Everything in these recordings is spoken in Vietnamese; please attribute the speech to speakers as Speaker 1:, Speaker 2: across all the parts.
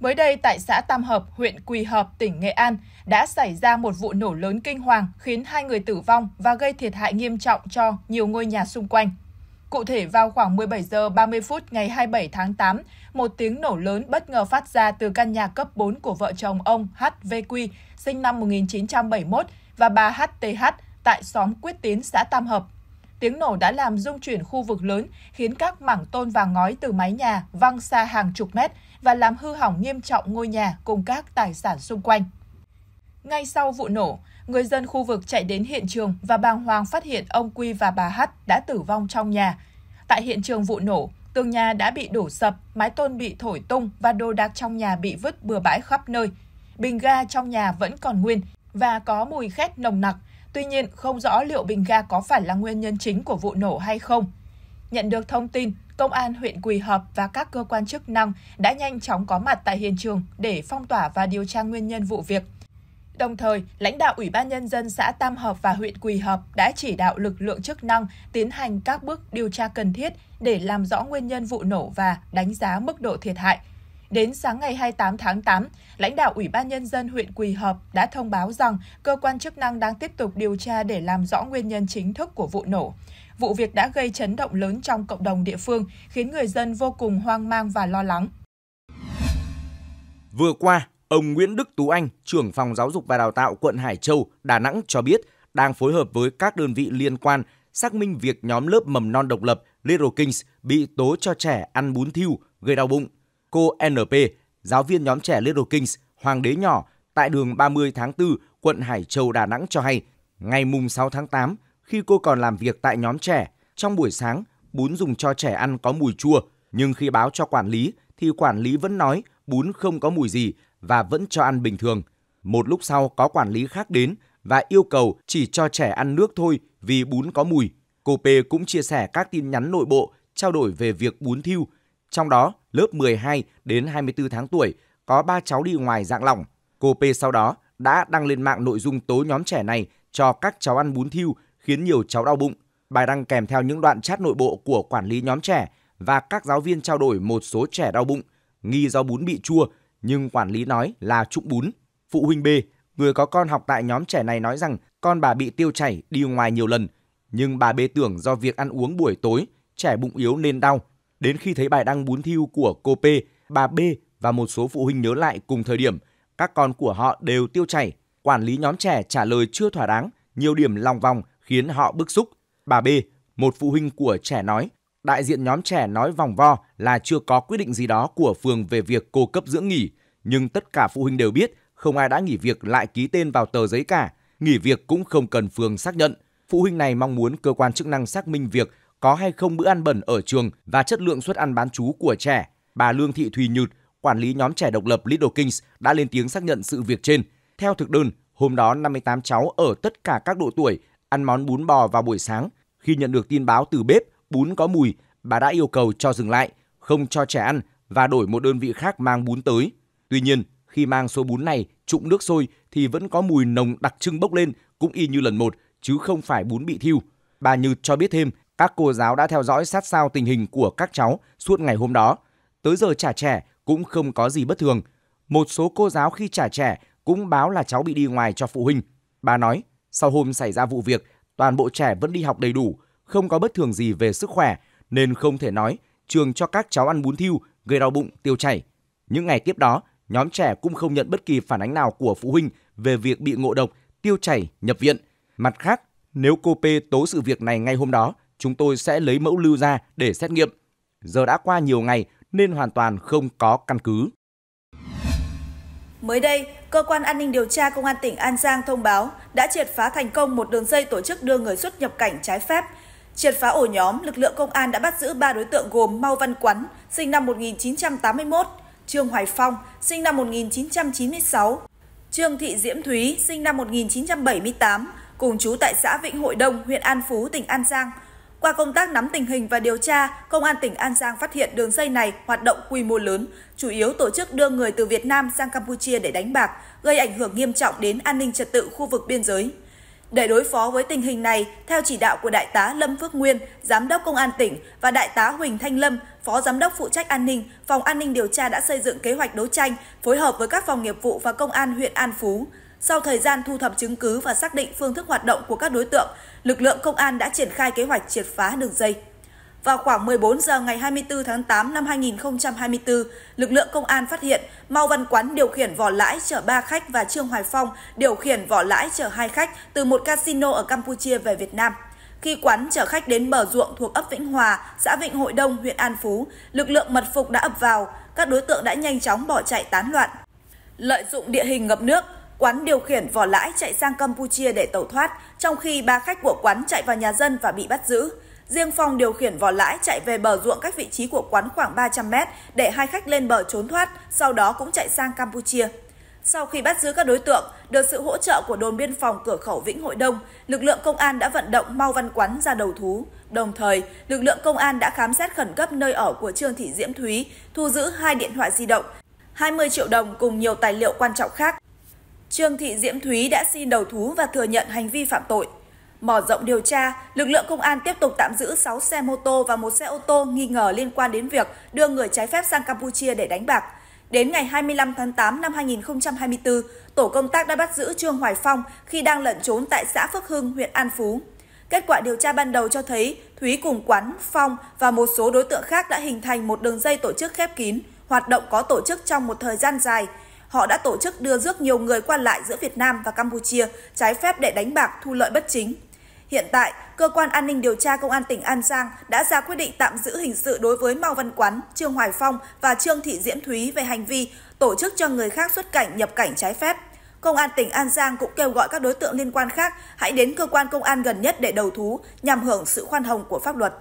Speaker 1: Mới đây tại xã Tam Hợp, huyện Quỳ Hợp, tỉnh Nghệ An đã xảy ra một vụ nổ lớn kinh hoàng khiến hai người tử vong và gây thiệt hại nghiêm trọng cho nhiều ngôi nhà xung quanh. Cụ thể vào khoảng 17 giờ 30 phút ngày 27 tháng 8, một tiếng nổ lớn bất ngờ phát ra từ căn nhà cấp 4 của vợ chồng ông HVQ, sinh năm 1971 và bà HTH tại xóm Quyết Tiến, xã Tam Hợp. Tiếng nổ đã làm rung chuyển khu vực lớn, khiến các mảng tôn và ngói từ mái nhà văng xa hàng chục mét và làm hư hỏng nghiêm trọng ngôi nhà cùng các tài sản xung quanh. Ngay sau vụ nổ, người dân khu vực chạy đến hiện trường và bàng hoàng phát hiện ông Quy và bà hát đã tử vong trong nhà. Tại hiện trường vụ nổ, tường nhà đã bị đổ sập, mái tôn bị thổi tung và đồ đạc trong nhà bị vứt bừa bãi khắp nơi. Bình ga trong nhà vẫn còn nguyên và có mùi khét nồng nặc. Tuy nhiên, không rõ liệu bình ga có phải là nguyên nhân chính của vụ nổ hay không. Nhận được thông tin, Công an huyện Quỳ Hợp và các cơ quan chức năng đã nhanh chóng có mặt tại hiện trường để phong tỏa và điều tra nguyên nhân vụ việc. Đồng thời, lãnh đạo Ủy ban Nhân dân xã Tam Hợp và huyện Quỳ Hợp đã chỉ đạo lực lượng chức năng tiến hành các bước điều tra cần thiết để làm rõ nguyên nhân vụ nổ và đánh giá mức độ thiệt hại. Đến sáng ngày 28 tháng 8, lãnh đạo Ủy ban Nhân dân huyện Quỳ Hợp đã thông báo rằng cơ quan chức năng đang tiếp tục điều tra để làm rõ nguyên nhân chính thức của vụ nổ. Vụ việc đã gây chấn động lớn trong cộng đồng địa phương, khiến người dân vô cùng hoang mang và lo lắng.
Speaker 2: Vừa qua, ông Nguyễn Đức Tú Anh, trưởng phòng giáo dục và đào tạo quận Hải Châu, Đà Nẵng cho biết đang phối hợp với các đơn vị liên quan xác minh việc nhóm lớp mầm non độc lập Little Kings bị tố cho trẻ ăn bún thiêu gây đau bụng. Cô NP, giáo viên nhóm trẻ Little Kings Hoàng đế nhỏ tại đường 30 tháng 4, quận Hải Châu, Đà Nẵng cho hay, ngày mùng 6 tháng 8, khi cô còn làm việc tại nhóm trẻ, trong buổi sáng, bún dùng cho trẻ ăn có mùi chua, nhưng khi báo cho quản lý thì quản lý vẫn nói bún không có mùi gì và vẫn cho ăn bình thường. Một lúc sau có quản lý khác đến và yêu cầu chỉ cho trẻ ăn nước thôi vì bún có mùi. Cô P cũng chia sẻ các tin nhắn nội bộ trao đổi về việc bún thiêu. Trong đó, lớp 12 đến 24 tháng tuổi có 3 cháu đi ngoài dạng lỏng. Cô P sau đó đã đăng lên mạng nội dung tố nhóm trẻ này cho các cháu ăn bún thiêu khiến nhiều cháu đau bụng. Bài đăng kèm theo những đoạn chat nội bộ của quản lý nhóm trẻ và các giáo viên trao đổi một số trẻ đau bụng, nghi do bún bị chua, nhưng quản lý nói là trụng bún. Phụ huynh B, người có con học tại nhóm trẻ này nói rằng con bà bị tiêu chảy đi ngoài nhiều lần, nhưng bà B tưởng do việc ăn uống buổi tối, trẻ bụng yếu nên đau. Đến khi thấy bài đăng bún thiêu của cô P, bà B và một số phụ huynh nhớ lại cùng thời điểm, các con của họ đều tiêu chảy. Quản lý nhóm trẻ trả lời chưa thỏa đáng, nhiều điểm lòng vòng khiến họ bức xúc. Bà B, một phụ huynh của trẻ nói, đại diện nhóm trẻ nói vòng vo là chưa có quyết định gì đó của phường về việc cô cấp dưỡng nghỉ, nhưng tất cả phụ huynh đều biết không ai đã nghỉ việc lại ký tên vào tờ giấy cả, nghỉ việc cũng không cần phường xác nhận. Phụ huynh này mong muốn cơ quan chức năng xác minh việc có hay không bữa ăn bẩn ở trường và chất lượng suất ăn bán chú của trẻ. Bà Lương Thị Thùy Nhụt, quản lý nhóm trẻ độc lập Little Kings đã lên tiếng xác nhận sự việc trên. Theo thực đơn, hôm đó 58 cháu ở tất cả các độ tuổi ăn món bún bò vào buổi sáng. Khi nhận được tin báo từ bếp bún có mùi, bà đã yêu cầu cho dừng lại, không cho trẻ ăn và đổi một đơn vị khác mang bún tới. Tuy nhiên, khi mang số bún này trụng nước sôi thì vẫn có mùi nồng đặc trưng bốc lên cũng y như lần một chứ không phải bún bị thiêu. Bà Như cho biết thêm, các cô giáo đã theo dõi sát sao tình hình của các cháu suốt ngày hôm đó. Tới giờ trả trẻ cũng không có gì bất thường. Một số cô giáo khi trả trẻ cũng báo là cháu bị đi ngoài cho phụ huynh. Bà nói, sau hôm xảy ra vụ việc, toàn bộ trẻ vẫn đi học đầy đủ, không có bất thường gì về sức khỏe, nên không thể nói trường cho các cháu ăn bún thiêu gây đau bụng, tiêu chảy. Những ngày tiếp đó, nhóm trẻ cũng không nhận bất kỳ phản ánh nào của phụ huynh về việc bị ngộ độc, tiêu chảy, nhập viện. Mặt khác, nếu cô P tố sự việc này ngay hôm đó, chúng tôi sẽ lấy mẫu lưu ra để xét nghiệm. Giờ đã qua nhiều ngày nên hoàn toàn không có căn cứ.
Speaker 3: Mới đây, Cơ quan An ninh điều tra Công an tỉnh An Giang thông báo đã triệt phá thành công một đường dây tổ chức đưa người xuất nhập cảnh trái phép. Triệt phá ổ nhóm, lực lượng công an đã bắt giữ 3 đối tượng gồm Mau Văn Quắn, sinh năm 1981, Trương Hoài Phong, sinh năm 1996, Trương Thị Diễm Thúy, sinh năm 1978, cùng chú tại xã Vĩnh Hội Đông, huyện An Phú, tỉnh An Giang, qua công tác nắm tình hình và điều tra, Công an tỉnh An Giang phát hiện đường dây này hoạt động quy mô lớn, chủ yếu tổ chức đưa người từ Việt Nam sang Campuchia để đánh bạc, gây ảnh hưởng nghiêm trọng đến an ninh trật tự khu vực biên giới. Để đối phó với tình hình này, theo chỉ đạo của Đại tá Lâm Phước Nguyên, Giám đốc Công an tỉnh và Đại tá Huỳnh Thanh Lâm, Phó Giám đốc phụ trách an ninh, Phòng An ninh điều tra đã xây dựng kế hoạch đấu tranh, phối hợp với các phòng nghiệp vụ và Công an huyện An Phú. Sau thời gian thu thập chứng cứ và xác định phương thức hoạt động của các đối tượng, lực lượng công an đã triển khai kế hoạch triệt phá đường dây. Vào khoảng 14 giờ ngày 24 tháng 8 năm 2024, lực lượng công an phát hiện Mao Văn Quán điều khiển vỏ lãi chở 3 khách và Trương Hoài Phong điều khiển vỏ lãi chở 2 khách từ một casino ở Campuchia về Việt Nam. Khi quán chở khách đến bờ ruộng thuộc ấp Vĩnh Hòa, xã Vịnh Hội Đông, huyện An Phú, lực lượng mật phục đã ập vào, các đối tượng đã nhanh chóng bỏ chạy tán loạn. Lợi dụng địa hình ngập nước, quán điều khiển vỏ lãi chạy sang Campuchia để tẩu thoát, trong khi ba khách của quán chạy vào nhà dân và bị bắt giữ. Riêng Phong điều khiển vỏ lãi chạy về bờ ruộng cách vị trí của quán khoảng 300 mét để hai khách lên bờ trốn thoát, sau đó cũng chạy sang Campuchia. Sau khi bắt giữ các đối tượng, được sự hỗ trợ của đồn biên phòng cửa khẩu Vĩnh Hội Đông, lực lượng công an đã vận động Mau Văn Quán ra đầu thú. Đồng thời, lực lượng công an đã khám xét khẩn cấp nơi ở của Trương Thị Diễm Thúy, thu giữ hai điện thoại di động, 20 triệu đồng cùng nhiều tài liệu quan trọng khác. Trương Thị Diễm Thúy đã xin đầu thú và thừa nhận hành vi phạm tội. Mở rộng điều tra, lực lượng công an tiếp tục tạm giữ 6 xe mô tô và một xe ô tô nghi ngờ liên quan đến việc đưa người trái phép sang Campuchia để đánh bạc. Đến ngày 25 tháng 8 năm 2024, tổ công tác đã bắt giữ Trương Hoài Phong khi đang lẩn trốn tại xã Phước Hưng, huyện An Phú. Kết quả điều tra ban đầu cho thấy Thúy cùng Quán, Phong và một số đối tượng khác đã hình thành một đường dây tổ chức khép kín, hoạt động có tổ chức trong một thời gian dài. Họ đã tổ chức đưa rước nhiều người qua lại giữa Việt Nam và Campuchia trái phép để đánh bạc thu lợi bất chính. Hiện tại, Cơ quan An ninh điều tra Công an tỉnh An Giang đã ra quyết định tạm giữ hình sự đối với Mao Văn Quán, Trương Hoài Phong và Trương Thị Diễm Thúy về hành vi tổ chức cho người khác xuất cảnh nhập cảnh trái phép. Công an tỉnh An Giang cũng kêu gọi các đối tượng liên quan khác hãy đến cơ quan công an gần nhất để đầu thú nhằm hưởng sự khoan hồng của pháp luật.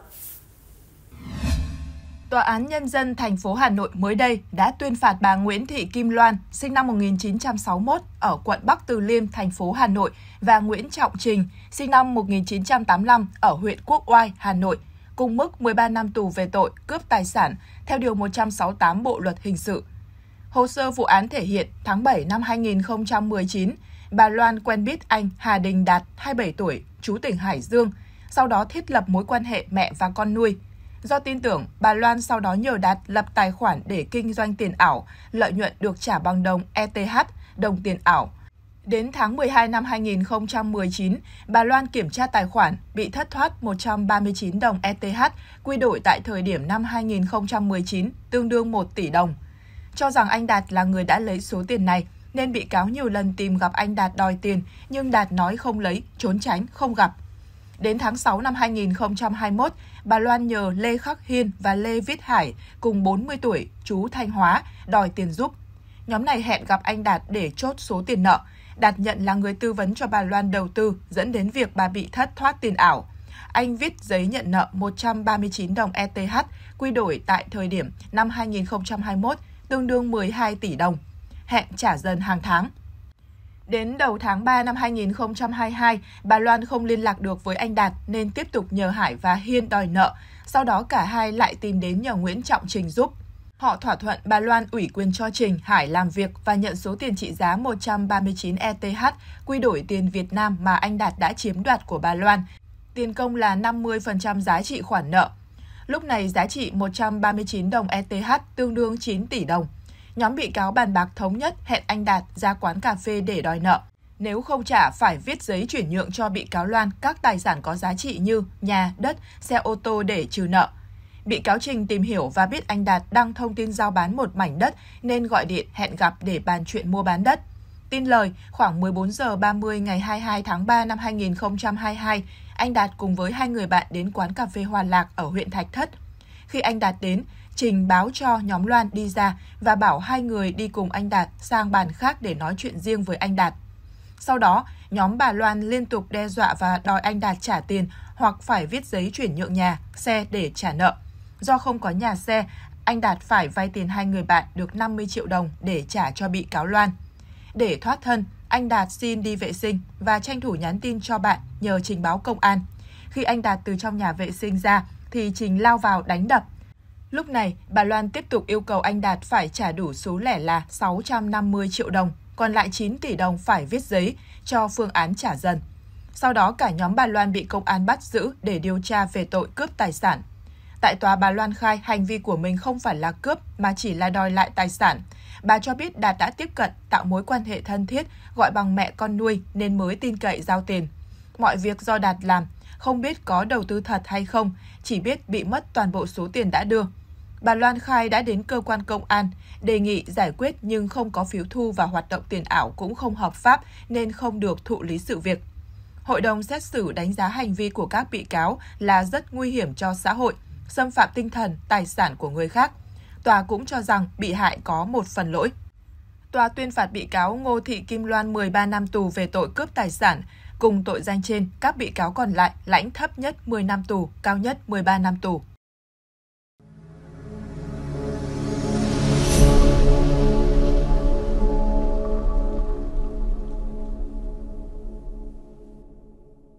Speaker 1: Tòa án Nhân dân thành phố Hà Nội mới đây đã tuyên phạt bà Nguyễn Thị Kim Loan, sinh năm 1961, ở quận Bắc Từ Liêm, thành phố Hà Nội và Nguyễn Trọng Trình, sinh năm 1985, ở huyện Quốc Oai, Hà Nội, cùng mức 13 năm tù về tội cướp tài sản theo Điều 168 Bộ Luật Hình sự. Hồ sơ vụ án thể hiện tháng 7 năm 2019, bà Loan quen biết anh Hà Đình Đạt, 27 tuổi, chú tỉnh Hải Dương, sau đó thiết lập mối quan hệ mẹ và con nuôi – Do tin tưởng, bà Loan sau đó nhờ Đạt lập tài khoản để kinh doanh tiền ảo, lợi nhuận được trả bằng đồng ETH, đồng tiền ảo. Đến tháng 12 năm 2019, bà Loan kiểm tra tài khoản bị thất thoát 139 đồng ETH, quy đổi tại thời điểm năm 2019, tương đương 1 tỷ đồng. Cho rằng anh Đạt là người đã lấy số tiền này, nên bị cáo nhiều lần tìm gặp anh Đạt đòi tiền, nhưng Đạt nói không lấy, trốn tránh, không gặp. Đến tháng 6 năm 2021, bà Loan nhờ Lê Khắc Hiên và Lê Viết Hải cùng 40 tuổi, chú Thanh Hóa, đòi tiền giúp. Nhóm này hẹn gặp anh Đạt để chốt số tiền nợ. Đạt nhận là người tư vấn cho bà Loan đầu tư, dẫn đến việc bà bị thất thoát tiền ảo. Anh viết giấy nhận nợ 139 đồng ETH, quy đổi tại thời điểm năm 2021, tương đương 12 tỷ đồng. Hẹn trả dần hàng tháng. Đến đầu tháng 3 năm 2022, bà Loan không liên lạc được với anh Đạt nên tiếp tục nhờ Hải và Hiên đòi nợ. Sau đó cả hai lại tìm đến nhờ Nguyễn Trọng Trình giúp. Họ thỏa thuận bà Loan ủy quyền cho Trình, Hải làm việc và nhận số tiền trị giá 139 ETH, quy đổi tiền Việt Nam mà anh Đạt đã chiếm đoạt của bà Loan. Tiền công là 50% giá trị khoản nợ. Lúc này giá trị 139 đồng ETH tương đương 9 tỷ đồng nhóm bị cáo bàn bạc thống nhất hẹn anh Đạt ra quán cà phê để đòi nợ. Nếu không trả, phải viết giấy chuyển nhượng cho bị cáo Loan các tài sản có giá trị như nhà, đất, xe ô tô để trừ nợ. Bị cáo Trình tìm hiểu và biết anh Đạt đăng thông tin giao bán một mảnh đất nên gọi điện hẹn gặp để bàn chuyện mua bán đất. Tin lời, khoảng 14 giờ 30 ngày 22 tháng 3 năm 2022, anh Đạt cùng với hai người bạn đến quán cà phê Hòa Lạc ở huyện Thạch Thất. Khi anh Đạt đến, Trình báo cho nhóm Loan đi ra và bảo hai người đi cùng anh Đạt sang bàn khác để nói chuyện riêng với anh Đạt. Sau đó, nhóm bà Loan liên tục đe dọa và đòi anh Đạt trả tiền hoặc phải viết giấy chuyển nhượng nhà, xe để trả nợ. Do không có nhà xe, anh Đạt phải vay tiền hai người bạn được 50 triệu đồng để trả cho bị cáo Loan. Để thoát thân, anh Đạt xin đi vệ sinh và tranh thủ nhắn tin cho bạn nhờ trình báo công an. Khi anh Đạt từ trong nhà vệ sinh ra, thì Trình lao vào đánh đập Lúc này, bà Loan tiếp tục yêu cầu anh Đạt phải trả đủ số lẻ là 650 triệu đồng, còn lại 9 tỷ đồng phải viết giấy cho phương án trả dần. Sau đó cả nhóm bà Loan bị công an bắt giữ để điều tra về tội cướp tài sản. Tại tòa bà Loan khai hành vi của mình không phải là cướp mà chỉ là đòi lại tài sản. Bà cho biết Đạt đã tiếp cận, tạo mối quan hệ thân thiết, gọi bằng mẹ con nuôi nên mới tin cậy giao tiền. Mọi việc do Đạt làm, không biết có đầu tư thật hay không, chỉ biết bị mất toàn bộ số tiền đã đưa. Bà Loan khai đã đến cơ quan công an, đề nghị giải quyết nhưng không có phiếu thu và hoạt động tiền ảo cũng không hợp pháp nên không được thụ lý sự việc. Hội đồng xét xử đánh giá hành vi của các bị cáo là rất nguy hiểm cho xã hội, xâm phạm tinh thần, tài sản của người khác. Tòa cũng cho rằng bị hại có một phần lỗi. Tòa tuyên phạt bị cáo Ngô Thị Kim Loan 13 năm tù về tội cướp tài sản. Cùng tội danh trên, các bị cáo còn lại lãnh thấp nhất 10 năm tù, cao nhất 13 năm tù.